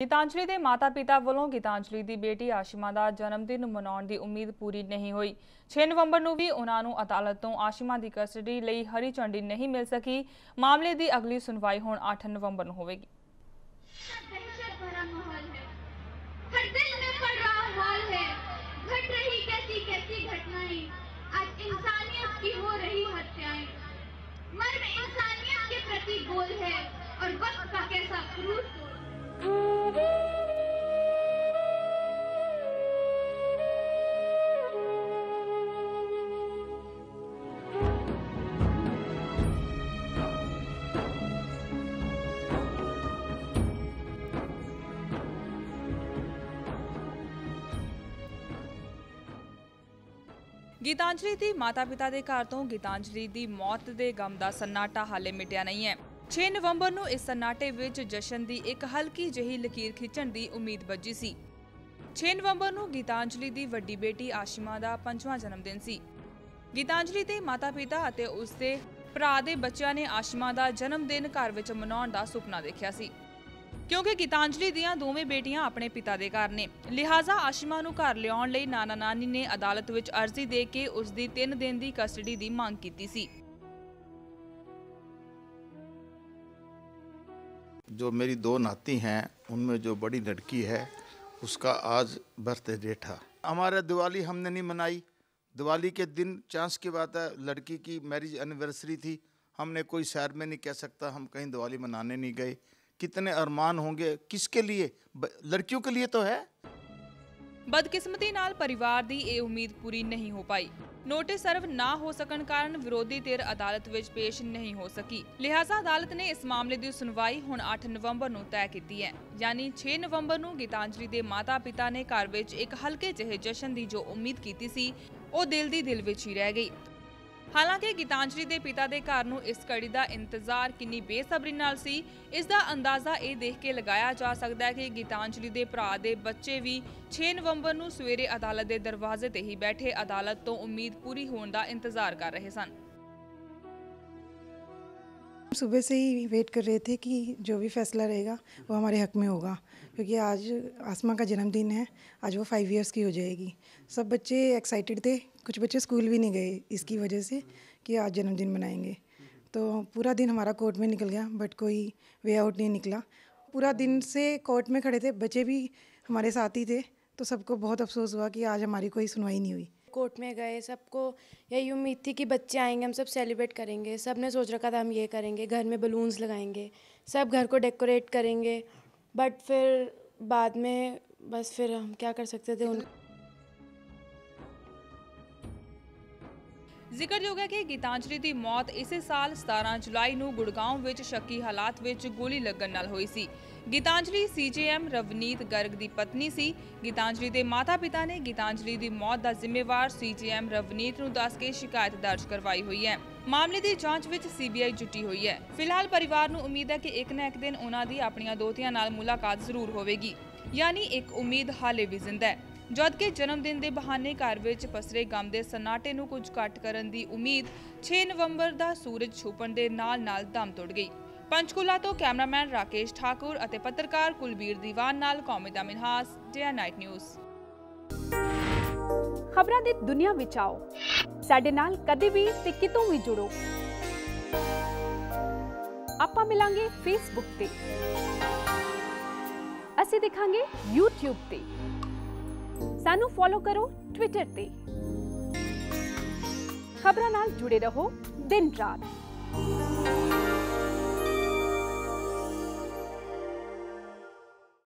ਗੀਤਾਂਜਲੀ ਦੇ ਮਾਤਾ-ਪਿਤਾ ਵੱਲੋਂ ਗੀਤਾਂਜਲੀ ਦੀ ਬੇਟੀ ਆਸ਼ਿਮਾ ਦਾ ਜਨਮ ਦਿਨ ਮਨਾਉਣ ਦੀ ਉਮੀਦ ਪੂਰੀ ਨਹੀਂ ਹੋਈ 6 ਨਵੰਬਰ ਨੂੰ ਵੀ ਉਹਨਾਂ ਨੂੰ ਅਦਾਲਤ ਤੋਂ ਆਸ਼ਿਮਾ ਦੀ ਕਸਟਡੀ ਲਈ ਹਰੀ ਝੰਡੀ ਨਹੀਂ ਮਿਲ ਸਕੀ ਮਾਮਲੇ ਦੀ ਅਗਲੀ ਸੁਣਵਾਈ ਹੁਣ 8 ਨਵੰਬਰ ਨੂੰ ਹੋਵੇਗੀ दहशत भरा माहौल है हर दिल में पड़ रहा हॉल है घट रही कैसी कैसी घटनाएं आज इंसानियत की हो रही ਗੀਤਾਂਜਲੀ ਦੀ ਮਾਤਾ-ਪਿਤਾ ਦੇ ਘਰ ਤੋਂ ਗੀਤਾਂਜਲੀ ਦੀ ਮੌਤ ਦੇ ਗਮ ਦਾ ਸੰਨਾਟਾ ਹਾਲੇ ਮਿਟਿਆ ਨਹੀਂ ਹੈ। 6 ਨਵੰਬਰ ਨੂੰ ਇਸ ਸਨਾਟੇ ਵਿੱਚ ਜਸ਼ਨ ਦੀ ਇੱਕ ਹਲਕੀ ਜਿਹੀ ਲਕੀਰ ਖਿੱਚਣ ਦੀ ਉਮੀਦ ਵੱਜੀ ਸੀ। 6 ਨਵੰਬਰ ਨੂੰ ਗੀਤਾਂਜਲੀ ਦੀ ਵੱਡੀ ਬੇਟੀ ਆਸ਼ਿਮਾ ਦਾ ਪੰਜਵਾਂ ਜਨਮ ਦਿਨ ਸੀ। ਗੀਤਾਂਜਲੀ ਦੇ ਮਾਤਾ-ਪਿਤਾ ਅਤੇ ਉਸ ਦੇ ਭਰਾ ਦੇ ਬੱਚਿਆਂ ਨੇ ਆਸ਼ਿਮਾ ਦਾ ਜਨਮ ਦਿਨ ਘਰ ਵਿੱਚ ਮਨਾਉਣ ਦਾ ਸੁਪਨਾ ਦੇਖਿਆ ਸੀ। ਕਿਉਂਕਿ ਗੀਤਾਂਜਲੀ ਦੀਆਂ ਦੋਵੇਂ ਬੇਟੀਆਂ ਆਪਣੇ ਪਿਤਾ ਦੇ ਘਰ ਨੇ ਲਿਹਾਜ਼ਾ ਆਸ਼ਿਮਾ ਨੂੰ ਘਰ ਲਿਆਉਣ ਲਈ ਨਾਨਾ ਨਾਨੀ ਨੇ ਅਦਾਲਤ ਵਿੱਚ ਅਰਜ਼ੀ ਦੇ ਕੇ ਉਸ ਦੀ 3 ਦਿਨ ਦੀ ਕਸਟਡੀ ਦੀ ਮੰਗ ਕੀਤੀ ਸੀ जो मेरी दो नाती हैं उनमें जो बड़ी लड़की है उसका आज बर्थडे डेट है हमारा दिवाली हमने नहीं मनाई दिवाली के दिन चांस की बात है लड़की की मैरिज एनिवर्सरी थी हमने कोई शहर में नहीं कह सकता हम कहीं दिवाली मनाने नहीं गए कितने अरमान होंगे किसके लिए ब- लड़कियों के लिए तो है ਬਦਕਿਸਮਤੀ ਨਾਲ ਪਰਿਵਾਰ ਦੀ ਇਹ ਉਮੀਦ ਪੂਰੀ ਨਹੀਂ ਹੋ ਪਾਈ ਨੋਟਿਸ ਸਰਵ ਨਾ ਹੋ ਸਕਣ ਕਾਰਨ ਵਿਰੋਧੀ ਧਿਰ ਅਦਾਲਤ ਵਿੱਚ ਪੇਸ਼ ਨਹੀਂ ਹੋ ਸਕੀ ਲਿਹਾਜ਼ਾ ਅਦਾਲਤ ਨੇ ਇਸ ਮਾਮਲੇ ਦੀ ਸੁਣਵਾਈ ਹੁਣ 8 ਨਵੰਬਰ ਨੂੰ ਤੈਅ ਕੀਤੀ ਹੈ ਯਾਨੀ 6 ਨਵੰਬਰ ਨੂੰ ਗੀਤਾਂਜਲੀ ਦੇ ਮਾਤਾ-ਪਿਤਾ ਨੇ ਘਰ ਵਿੱਚ ਇੱਕ ਹਲਕੇ ਜਿਹੇ ਜਸ਼ਨ ਦੀ ਜੋ ਉਮੀਦ ਕੀਤੀ ਸੀ ਉਹ ਦਿਲ ਦੀ ਦਿਲ ਵਿੱਚ ਹੀ ਰਹਿ ਗਈ ਹਾਲਾਂਕਿ ਗੀਤਾਂਜਲੀ ਦੇ ਪਿਤਾ ਦੇ ਘਰ ਨੂੰ ਇਸ ਕੜੀ ਦਾ ਇੰਤਜ਼ਾਰ ਕਿੰਨੀ ਬੇਸਬਰੀ ਨਾਲ ਸੀ, ਇਸ ਦਾ ਅੰਦਾਜ਼ਾ ਇਹ ਦੇਖ ਕੇ ਲਗਾਇਆ ਜਾ ਸਕਦਾ ਹੈ ਕਿ ਗੀਤਾਂਜਲੀ ਦੇ ਭਰਾ ਦੇ ਬੱਚੇ ਵੀ 6 ਨਵੰਬਰ ਨੂੰ ਸਵੇਰੇ ਅਦਾਲਤ ਦੇ ਦਰਵਾਜ਼ੇ ਤੇ ਹੀ ਬੈਠੇ ਅਦਾਲਤ ਤੋਂ ਉਮੀਦ ਪੂਰੀ ਹੋਣ ਦਾ ਇੰਤਜ਼ਾਰ ਕਰ ਰਹੇ ਸਨ। सुबह से ही वेट कर रहे थे कि जो भी फैसला रहेगा, वो हमारे हक में होगा। क्योंकि आज आसमा का जन्मदिन है, आज वो फाइव इयर्स की हो जाएगी। सब बच्चे एक्साइटेड थे, कुछ बच्चे स्कूल भी नहीं गए इसकी वजह से कि आज जन्मदिन मनाएँगे। तो पूरा दिन हमारा कोर्ट में निकल गया बट कोई वे आउट नहीं निकला। पूरा दिन से कोर्ट में खड़े थे, बच्चे भी हमारे साथ ही थे तो सबको बहुत अफसोस हुआ कि आज हमारी कोई सुनवाई नहीं हुई। कोर्ट में गए, सबको यही उम्मीद थी कि बच्चे आएँगे, हम सब सेलिब्रेट करेंगे। सबने सोच रखा था हम ये करेंगे, घर में बलून्स लगाएँगे, सब घर को डेकोरेट करेंगे। बट फिर बाद में, बस फिर हम क्या कर सकते थे उन ਜ਼ਿਕਰਯੋਗ ਹੈ ਕਿ ਗੀਤਾਂਜਲੀ ਦੀ ਮੌਤ ਇਸੇ ਸਾਲ 17 ਜੁਲਾਈ ਨੂੰ ਗੁੜਗਾਉਂ ਵਿੱਚ ਸ਼ੱਕੀ ਹਾਲਾਤ ਵਿੱਚ ਗੋਲੀ ਲੱਗਣ ਨਾਲ ਹੋਈ ਸੀ। ਗੀਤਾਂਜਲੀ ਸੀਜੀਐਮ ਰਵਨੀਤ ਗਰਗ ਦੀ ਪਤਨੀ ਸੀ। ਗੀਤਾਂਜਲੀ ਦੇ ਮਾਤਾ-ਪਿਤਾ ਨੇ ਗੀਤਾਂਜਲੀ ਦੀ ਮੌਤ ਦਾ ਜ਼ਿੰਮੇਵਾਰ ਸੀਜੀਐਮ ਰਵਨੀਤ ਨੂੰ ਦੱਸ ਕੇ ਸ਼ਿਕਾਇਤ ਦਰਜ ਕਰਵਾਈ ਹੋਈ ਹੈ। ਮਾਮਲੇ ਦੀ ਜਾਂਚ ਵਿੱਚ ਸੀਬੀਆਈ ਜੁਟੀ ਹੋਈ ਹੈ। ਫਿਲਹਾਲ ਪਰਿਵਾਰ ਨੂੰ ਉਮੀਦ ਹੈ ਕਿ ਇੱਕ ਨਾ ਇੱਕ ਦਿਨ ਉਹਨਾਂ ਦੀ ਆਪਣੀਆਂ ਦੋਤੀਆਂ ਨਾਲ ਮੁਲਾਕਾਤ ਜ਼ਰੂਰ ਹੋਵੇਗੀ। ਯਾਨੀ ਇੱਕ ਉਮੀਦ ਹਾਲੇ ਵੀ ਜ਼ਿੰਦਾ ਹੈ। ਜਦ ਜਨਮ ਦਿਨ ਦੇ ਬਹਾਨੇ ਘਰ ਵਿੱਚ ਪਸਰੇ ਗਮ ਦੇ ਸਨਾਟੇ ਨੂੰ ਕੁਝ ਘੱਟ ਕਰਨ ਦੀ ਉਮੀਦ 6 ਨਵੰਬਰ ਦਾ ਸੂਰਜ ਛੁਪਣ ਦੇ ਨਾਲ-ਨਾਲ ਦਮ ਤੋੜ ਗਈ। ਪੰਚਕੂਲਾ ਤੋਂ ਕੈਮਰਾਮੈਨ ਰਾਕੇਸ਼ ਠਾਕੁਰ ਅਤੇ ਪੱਤਰਕਾਰ ਕੁਲਬੀਰ ਦੀਵਾਨ ਨਾਲ ਕੌਮੀ ਮਿਨਹਾਸ ਡੇਆ ਨਾਈਟ ਨਿਊਜ਼। ਖਬਰਾਂ ਦੀ ਦੁਨੀਆ ਵਿੱਚ ਆਓ। ਸਾਡੇ ਨਾਲ ਕਦੇ ਵੀ ਤੇ ਕਿਤੋਂ ਵੀ ਜੁੜੋ। ਆਪਾਂ ਮਿਲਾਂਗੇ ਫੇਸਬੁੱਕ ਤੇ। ਅਸੀਂ ਦਿਖਾਂਗੇ YouTube ਤੇ। ਸਾਨੂੰ ਫੋਲੋ ਕਰੋ ਟਵਿੱਟਰ ਤੇ। ਖਬਰਾਂ ਨਾਲ ਜੁੜੇ ਰਹੋ ਦਿਨ ਰਾਤ।